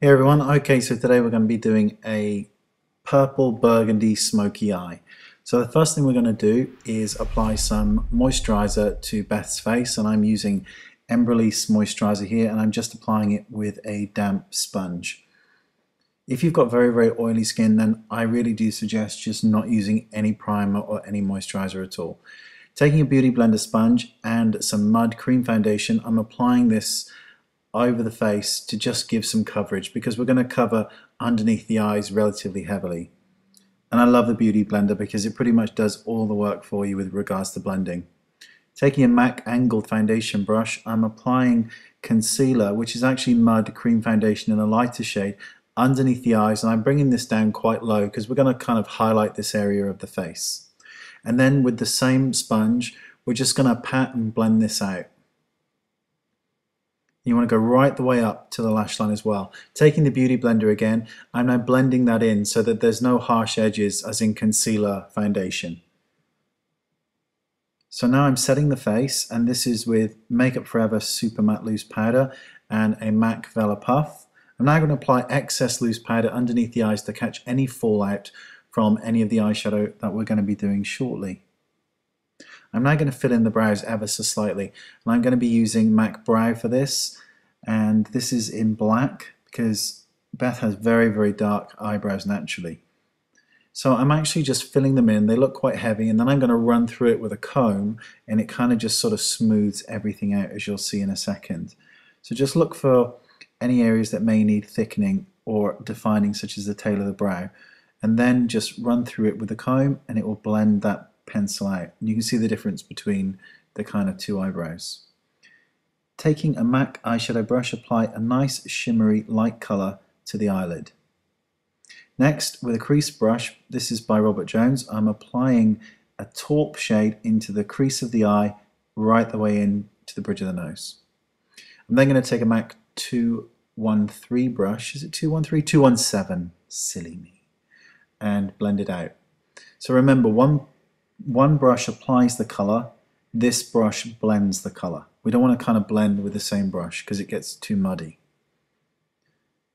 Hey everyone, okay so today we're going to be doing a purple burgundy smoky eye. So the first thing we're going to do is apply some moisturizer to Beth's face and I'm using Embryolisse moisturizer here and I'm just applying it with a damp sponge. If you've got very very oily skin then I really do suggest just not using any primer or any moisturizer at all. Taking a Beauty Blender sponge and some mud cream foundation I'm applying this over the face to just give some coverage because we're going to cover underneath the eyes relatively heavily. And I love the Beauty Blender because it pretty much does all the work for you with regards to blending. Taking a MAC angled foundation brush, I'm applying concealer, which is actually mud cream foundation in a lighter shade, underneath the eyes. And I'm bringing this down quite low because we're going to kind of highlight this area of the face. And then with the same sponge, we're just going to pat and blend this out. You want to go right the way up to the lash line as well. Taking the Beauty Blender again, I'm now blending that in so that there's no harsh edges as in concealer foundation. So now I'm setting the face and this is with Makeup Forever Super Matte Loose Powder and a MAC Velour Puff. I'm now going to apply excess loose powder underneath the eyes to catch any fallout from any of the eyeshadow that we're going to be doing shortly. I'm now going to fill in the brows ever so slightly. And I'm going to be using MAC Brow for this. And this is in black because Beth has very, very dark eyebrows naturally. So I'm actually just filling them in. They look quite heavy. And then I'm going to run through it with a comb. And it kind of just sort of smooths everything out as you'll see in a second. So just look for any areas that may need thickening or defining such as the tail of the brow and then just run through it with a comb and it will blend that pencil out. And you can see the difference between the kind of two eyebrows. Taking a MAC eyeshadow brush, apply a nice shimmery light colour to the eyelid. Next, with a crease brush, this is by Robert Jones, I'm applying a taupe shade into the crease of the eye right the way in to the bridge of the nose. I'm then going to take a MAC 213 brush, is it 213? 217, silly me, and blend it out. So remember, one one brush applies the color, this brush blends the color. We don't want to kind of blend with the same brush because it gets too muddy.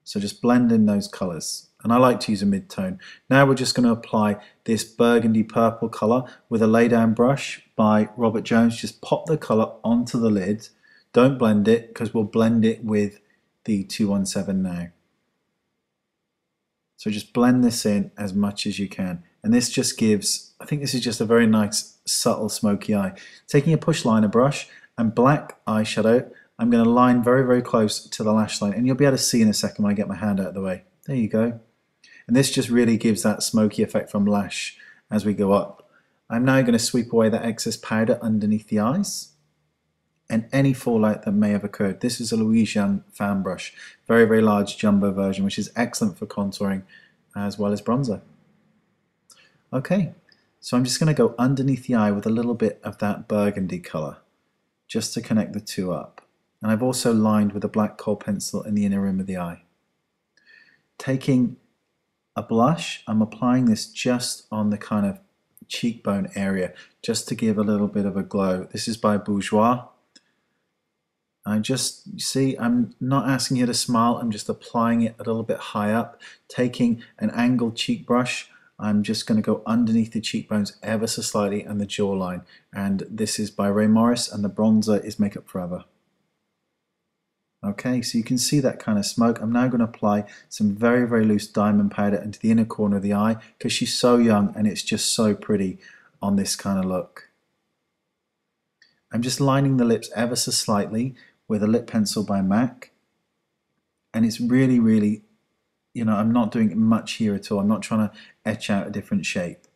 So just blend in those colors. And I like to use a mid-tone. Now we're just going to apply this burgundy purple color with a laydown brush by Robert Jones. Just pop the color onto the lid. Don't blend it because we'll blend it with the 217 now. So just blend this in as much as you can. And this just gives, I think this is just a very nice subtle smoky eye. Taking a push liner brush and black eyeshadow, I'm going to line very, very close to the lash line. And you'll be able to see in a second when I get my hand out of the way. There you go. And this just really gives that smoky effect from lash as we go up. I'm now going to sweep away that excess powder underneath the eyes and any fallout that may have occurred. This is a Louise Young fan brush, very, very large jumbo version, which is excellent for contouring as well as bronzer. Okay, so I'm just going to go underneath the eye with a little bit of that burgundy colour, just to connect the two up. And I've also lined with a black kohl pencil in the inner rim of the eye. Taking a blush, I'm applying this just on the kind of cheekbone area, just to give a little bit of a glow. This is by Bourjois. I just, see, I'm not asking you to smile, I'm just applying it a little bit high up, taking an angled cheek brush, I'm just going to go underneath the cheekbones ever so slightly and the jawline. And this is by Rae Morris and the bronzer is Makeup Forever. Okay, so you can see that kind of smoke. I'm now going to apply some very, very loose diamond powder into the inner corner of the eye because she's so young and it's just so pretty on this kind of look. I'm just lining the lips ever so slightly with a lip pencil by MAC. And it's really, really you know, I'm not doing much here at all. I'm not trying to etch out a different shape.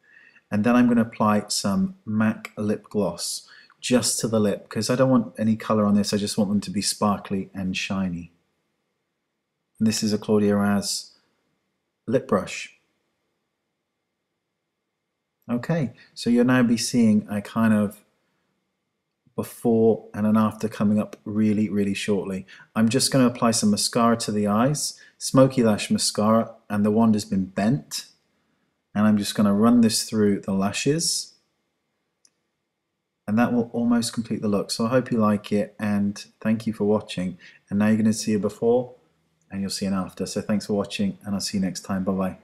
And then I'm going to apply some MAC lip gloss just to the lip because I don't want any color on this. I just want them to be sparkly and shiny. And this is a Claudia Raz lip brush. Okay, so you'll now be seeing a kind of before and an after coming up really, really shortly. I'm just going to apply some mascara to the eyes, Smoky Lash Mascara, and the wand has been bent. And I'm just going to run this through the lashes. And that will almost complete the look. So I hope you like it and thank you for watching. And now you're going to see a before and you'll see an after. So thanks for watching and I'll see you next time. Bye bye.